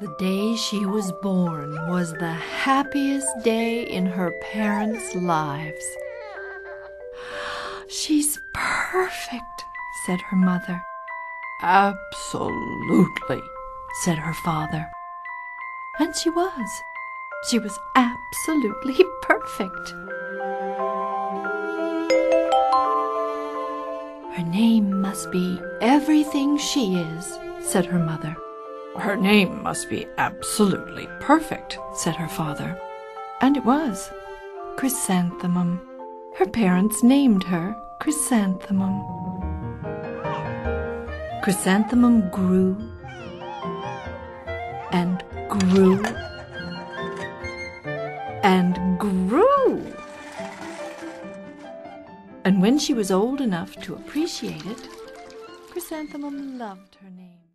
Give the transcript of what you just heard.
The day she was born was the happiest day in her parents' lives. She's perfect, said her mother. Absolutely, said her father. And she was. She was absolutely perfect. Her name must be everything she is, said her mother. Her name must be absolutely perfect, said her father. And it was. Chrysanthemum. Her parents named her Chrysanthemum. Chrysanthemum grew and grew and grew. And when she was old enough to appreciate it, Chrysanthemum loved her name.